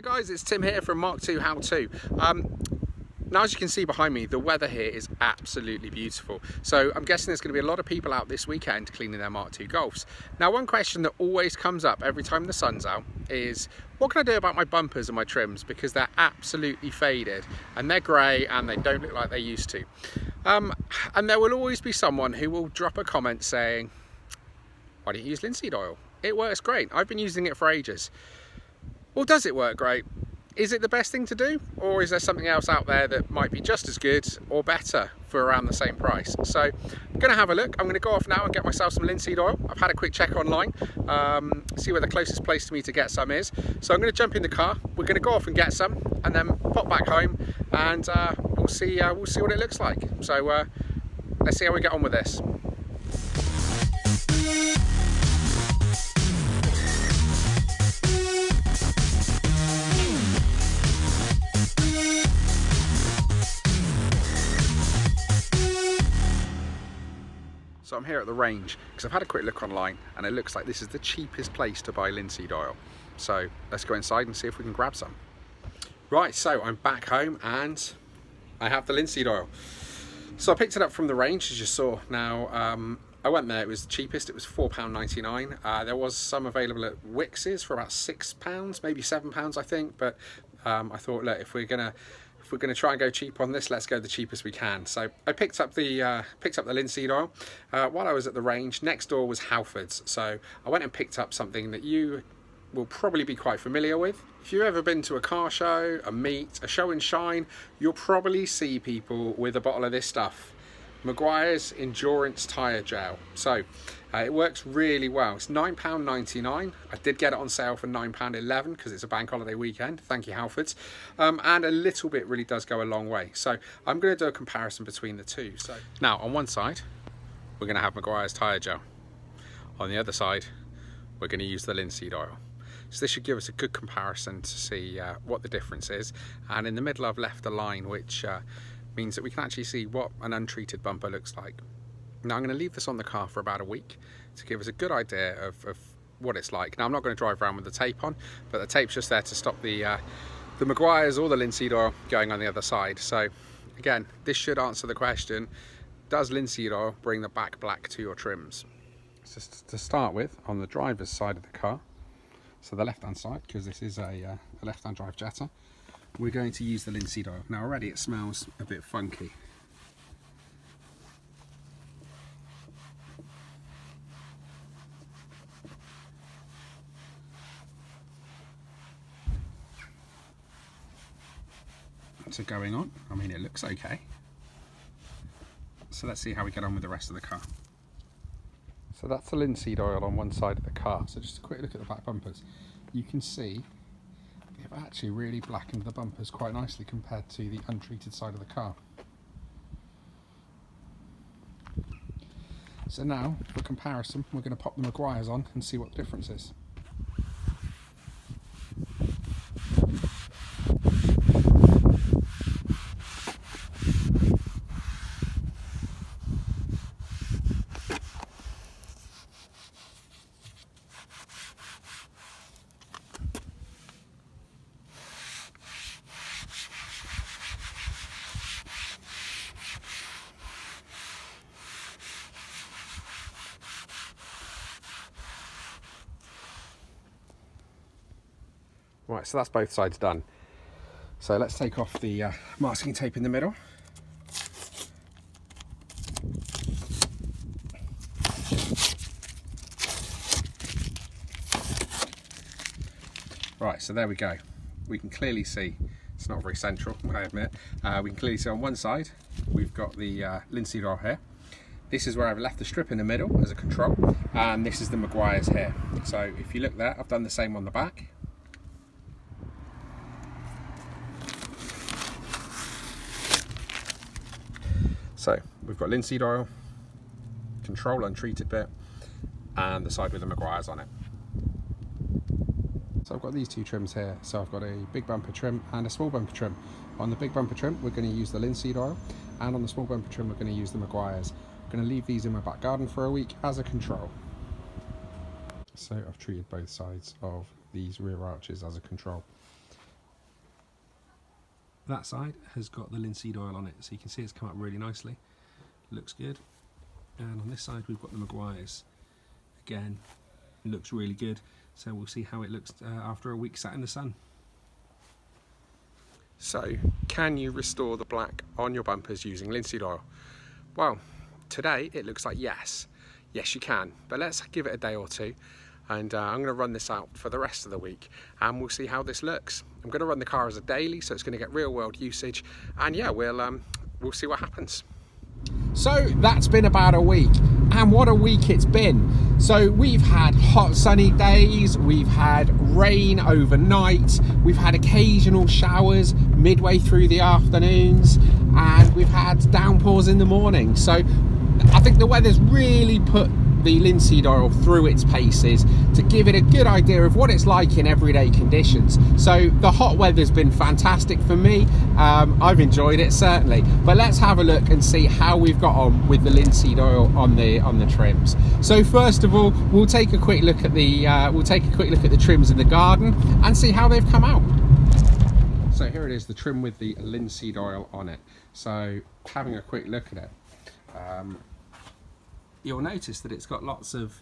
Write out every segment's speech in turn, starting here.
guys, it's Tim here from Mark II How To. Um, now as you can see behind me, the weather here is absolutely beautiful. So I'm guessing there's going to be a lot of people out this weekend cleaning their Mark II Golfs. Now one question that always comes up every time the sun's out is, what can I do about my bumpers and my trims? Because they're absolutely faded and they're grey and they don't look like they used to. Um, and there will always be someone who will drop a comment saying, why don't you use linseed oil? It works great. I've been using it for ages. Well, does it work great? Is it the best thing to do? Or is there something else out there that might be just as good or better for around the same price? So I'm gonna have a look. I'm gonna go off now and get myself some linseed oil. I've had a quick check online, um, see where the closest place to me to get some is. So I'm gonna jump in the car. We're gonna go off and get some and then pop back home and uh, we'll see uh, we'll see what it looks like. So uh, let's see how we get on with this. So I'm here at the range because I've had a quick look online and it looks like this is the cheapest place to buy linseed oil. So let's go inside and see if we can grab some. Right, so I'm back home and I have the linseed oil. So I picked it up from the range as you saw. Now um, I went there, it was the cheapest, it was £4.99. Uh, there was some available at Wickes's for about £6, maybe £7 I think, but um, I thought, look, if we're gonna if we're going to try and go cheap on this, let's go the cheapest we can. So I picked up the uh, picked up the linseed oil uh, while I was at the range. Next door was Halfords, so I went and picked up something that you will probably be quite familiar with. If you've ever been to a car show, a meet, a show and shine, you'll probably see people with a bottle of this stuff. Meguiar's Endurance Tyre Gel. So uh, it works really well. It's £9.99. I did get it on sale for £9.11 because it's a bank holiday weekend. Thank you, Halfords. Um, and a little bit really does go a long way. So I'm going to do a comparison between the two. So Now, on one side, we're going to have Meguiar's Tyre Gel. On the other side, we're going to use the linseed oil. So this should give us a good comparison to see uh, what the difference is. And in the middle, I've left a line which uh, means that we can actually see what an untreated bumper looks like. Now I'm going to leave this on the car for about a week to give us a good idea of, of what it's like. Now I'm not going to drive around with the tape on, but the tape's just there to stop the, uh, the Meguiar's or the linseed oil going on the other side. So again, this should answer the question, does linseed oil bring the back black to your trims? So to start with, on the driver's side of the car, so the left-hand side, because this is a, uh, a left-hand drive Jetta, we're going to use the linseed oil. Now already it smells a bit funky. So going on, I mean it looks okay. So let's see how we get on with the rest of the car. So that's the linseed oil on one side of the car. So just a quick look at the back bumpers. You can see they've actually really blackened the bumpers quite nicely compared to the untreated side of the car. So now, for comparison, we're going to pop the Meguiar's on and see what the difference is. Right, so that's both sides done. So let's take off the uh, masking tape in the middle. Right, so there we go. We can clearly see, it's not very central, I admit. Uh, we can clearly see on one side, we've got the uh, linseed oil here. This is where I've left the strip in the middle as a control, and this is the Meguiar's here. So if you look there, I've done the same on the back. So we've got linseed oil, control untreated bit, and the side with the Meguiar's on it. So I've got these two trims here. So I've got a big bumper trim and a small bumper trim. On the big bumper trim, we're going to use the linseed oil, and on the small bumper trim, we're going to use the Meguiar's. I'm going to leave these in my back garden for a week as a control. So I've treated both sides of these rear arches as a control. That side has got the linseed oil on it so you can see it's come up really nicely. Looks good. And on this side we've got the Meguiar's again looks really good. So we'll see how it looks uh, after a week sat in the sun. So can you restore the black on your bumpers using linseed oil? Well today it looks like yes. Yes you can. But let's give it a day or two and uh, I'm going to run this out for the rest of the week and we'll see how this looks. I'm going to run the car as a daily so it's going to get real world usage and yeah we'll um, we'll see what happens. So that's been about a week and what a week it's been. So we've had hot sunny days, we've had rain overnight, we've had occasional showers midway through the afternoons and we've had downpours in the morning. So I think the weather's really put the linseed oil through its paces to give it a good idea of what it's like in everyday conditions. So the hot weather's been fantastic for me. Um, I've enjoyed it certainly. But let's have a look and see how we've got on with the linseed oil on the on the trims. So first of all, we'll take a quick look at the uh, we'll take a quick look at the trims in the garden and see how they've come out. So here it is, the trim with the linseed oil on it. So having a quick look at it. Um, you'll notice that it's got lots of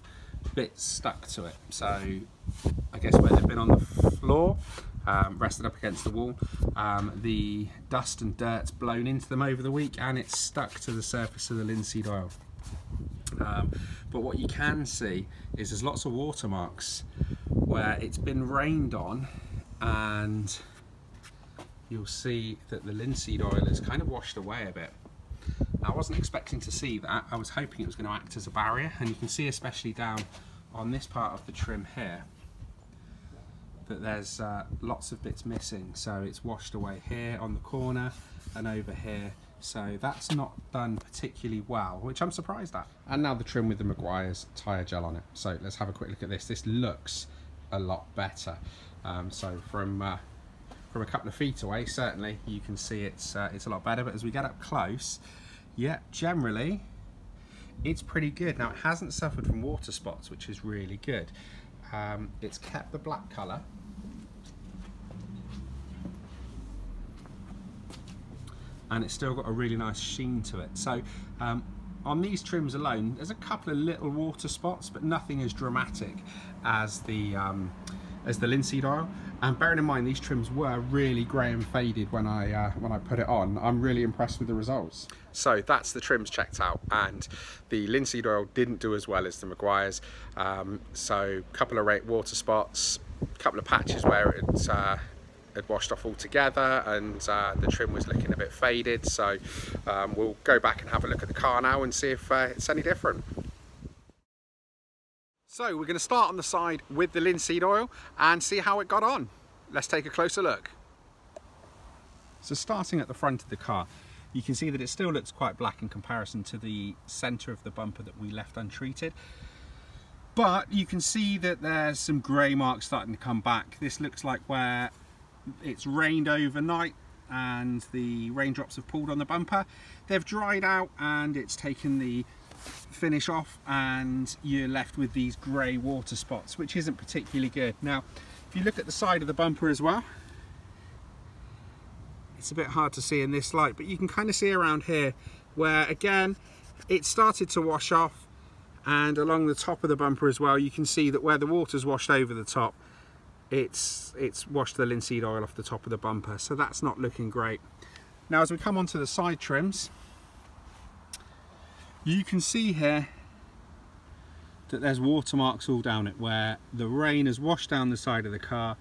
bits stuck to it. So I guess where they've been on the floor, um, rested up against the wall, um, the dust and dirt's blown into them over the week and it's stuck to the surface of the linseed oil. Um, but what you can see is there's lots of watermarks where it's been rained on and you'll see that the linseed oil is kind of washed away a bit. I wasn't expecting to see that. I was hoping it was going to act as a barrier and you can see especially down on this part of the trim here that there's uh, lots of bits missing so it's washed away here on the corner and over here so that's not done particularly well which I'm surprised at. And now the trim with the Meguiar's tyre gel on it so let's have a quick look at this. This looks a lot better um, so from uh, from a couple of feet away certainly you can see it's uh, it's a lot better but as we get up close yeah, generally it's pretty good. Now it hasn't suffered from water spots, which is really good. Um, it's kept the black colour. And it's still got a really nice sheen to it. So um, on these trims alone, there's a couple of little water spots, but nothing as dramatic as the um, as the linseed oil. And bearing in mind these trims were really grey and faded when I uh, when I put it on, I'm really impressed with the results. So that's the trims checked out and the linseed oil didn't do as well as the Meguiar's. Um, so a couple of water spots, a couple of patches where it uh, had washed off altogether and uh, the trim was looking a bit faded. So um, we'll go back and have a look at the car now and see if uh, it's any different. So we're going to start on the side with the linseed oil and see how it got on. Let's take a closer look. So starting at the front of the car, you can see that it still looks quite black in comparison to the centre of the bumper that we left untreated. But you can see that there's some grey marks starting to come back. This looks like where it's rained overnight and the raindrops have pulled on the bumper. They've dried out and it's taken the finish off and you're left with these grey water spots which isn't particularly good. Now if you look at the side of the bumper as well it's a bit hard to see in this light but you can kind of see around here where again it started to wash off and along the top of the bumper as well you can see that where the water's washed over the top it's it's washed the linseed oil off the top of the bumper so that's not looking great now as we come onto the side trims you can see here that there's watermarks all down it where the rain has washed down the side of the car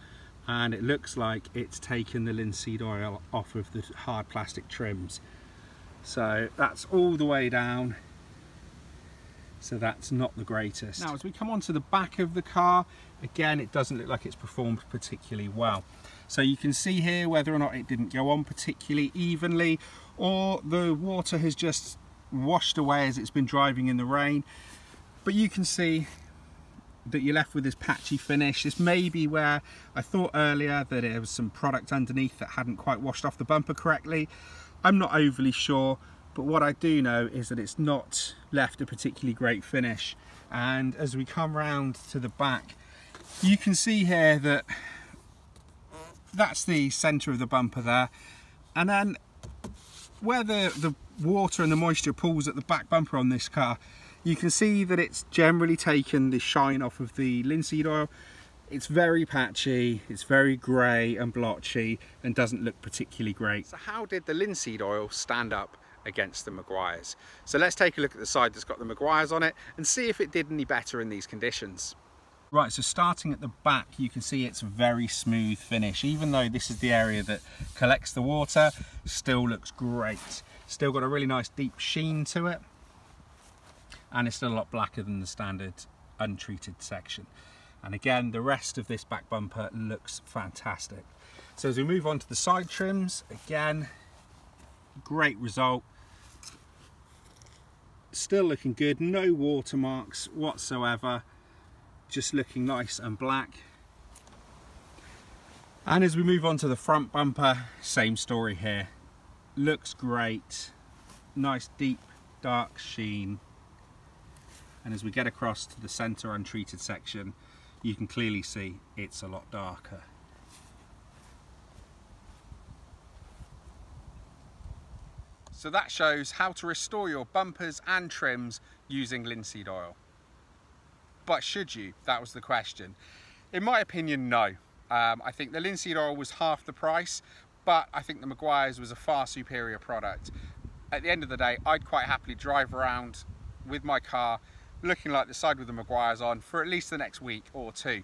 and it looks like it's taken the linseed oil off of the hard plastic trims. So that's all the way down. So that's not the greatest. Now as we come onto the back of the car again it doesn't look like it's performed particularly well. So you can see here whether or not it didn't go on particularly evenly or the water has just washed away as it's been driving in the rain. But you can see that you're left with this patchy finish. This may be where I thought earlier that there was some product underneath that hadn't quite washed off the bumper correctly. I'm not overly sure but what I do know is that it's not left a particularly great finish. And as we come round to the back you can see here that that's the center of the bumper there. And then where the, the water and the moisture pools at the back bumper on this car, you can see that it's generally taken the shine off of the linseed oil. It's very patchy, it's very grey and blotchy and doesn't look particularly great. So how did the linseed oil stand up against the Meguiar's? So let's take a look at the side that's got the Meguiar's on it and see if it did any better in these conditions. Right, so starting at the back, you can see it's a very smooth finish. Even though this is the area that collects the water, still looks great. Still got a really nice deep sheen to it and it's still a lot blacker than the standard untreated section. And again, the rest of this back bumper looks fantastic. So as we move on to the side trims, again, great result. Still looking good, no watermarks whatsoever, just looking nice and black. And as we move on to the front bumper, same story here. Looks great, nice deep dark sheen, and as we get across to the center untreated section you can clearly see it's a lot darker. So that shows how to restore your bumpers and trims using linseed oil. But should you? That was the question. In my opinion, no. Um, I think the linseed oil was half the price, but I think the Meguiar's was a far superior product. At the end of the day, I'd quite happily drive around with my car looking like the side with the Meguiar's on for at least the next week or two.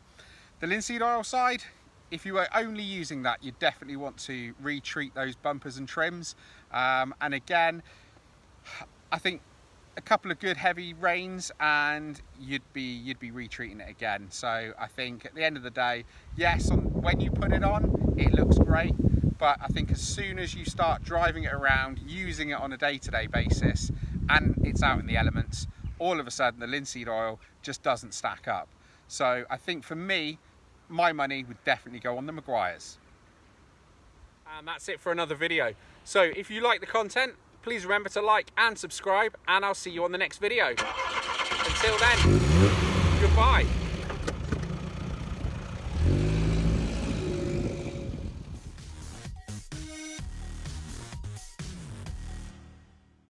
The linseed oil side, if you are only using that, you definitely want to retreat those bumpers and trims. Um, and again, I think a couple of good heavy rains and you'd be you'd be retreating it again. So I think at the end of the day, yes, on, when you put it on, it looks great. But I think as soon as you start driving it around, using it on a day-to-day -day basis, and it's out in the elements, all of a sudden the linseed oil just doesn't stack up. So I think for me, my money would definitely go on the Meguiar's. And that's it for another video. So if you like the content, please remember to like and subscribe and I'll see you on the next video. Until then, goodbye.